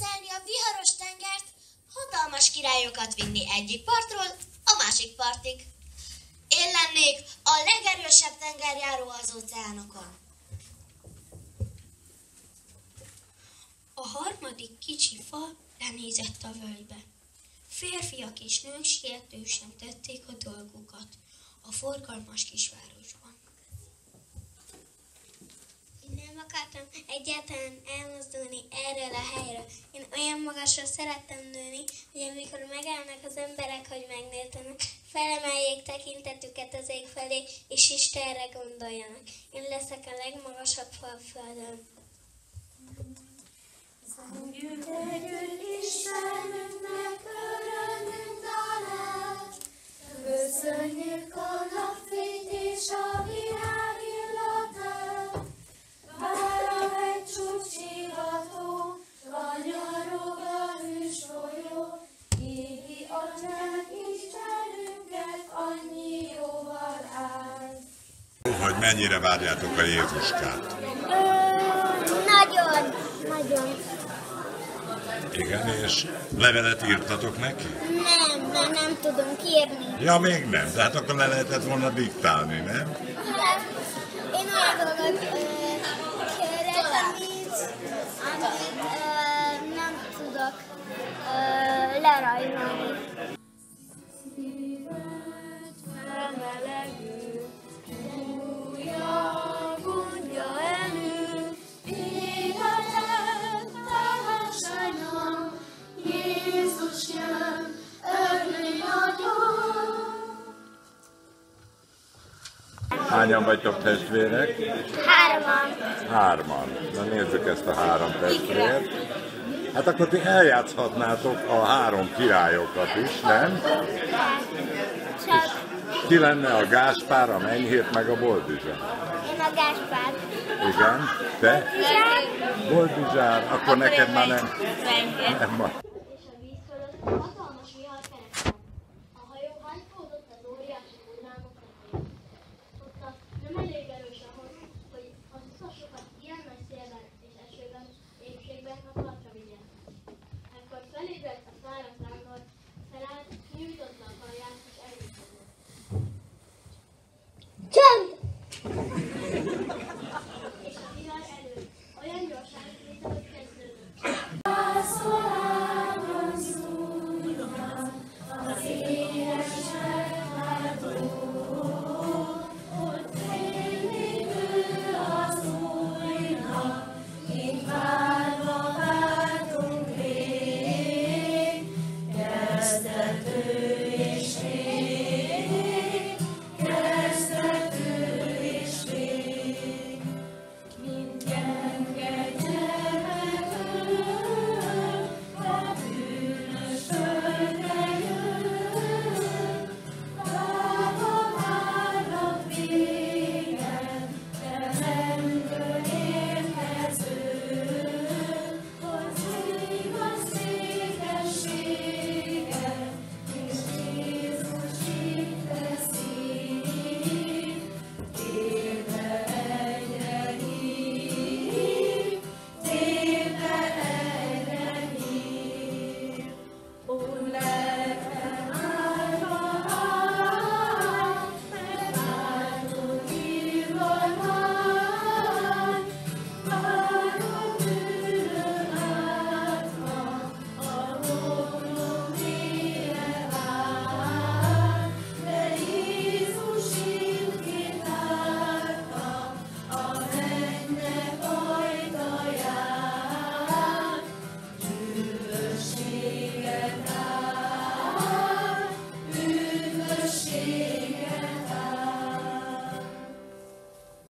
átszállni a viharos tengert, hatalmas királyokat vinni egyik partról a másik partig. Én lennék a legerősebb tengerjáró az óceánokon. A harmadik kicsi fa lenézett a völgybe. Férfiak és nők sietősen tették a dolgukat a forgalmas kisvárosban. Én nem akartam egyáltalán elmozdulni erről a helyről. Én olyan magasra szerettem nőni, hogy amikor megállnak az emberek, hogy megnőtenek, felemeljék tekintetüket az ég felé, és Istenre gondoljanak. Én leszek a legmagasabb fa a földön. Együtt Istenünknek örömünk dalát, hogy mennyire várjátok a Jézuskát. Nagyon, nagyon. Igen, és levelet írtatok neki? Nem, mert nem tudunk írni. Ja, még nem, de hát akkor le lehetett volna diktálni, nem? Én olyan dolgot ö, kérek, amit, amit ö, nem tudok ö, lerajzolni. Hányan vagytok testvérek? Hárman. Hárman. Na nézzük ezt a három testvért. Hát akkor ti eljátszhatnátok a három királyokat is, nem? Csak Ki lenne a Gáspár, a Menyhért, meg a Boldizsár? én a Gáspár. Igen? Te? Boldizsár? Akkor neked már nem. Nem ma.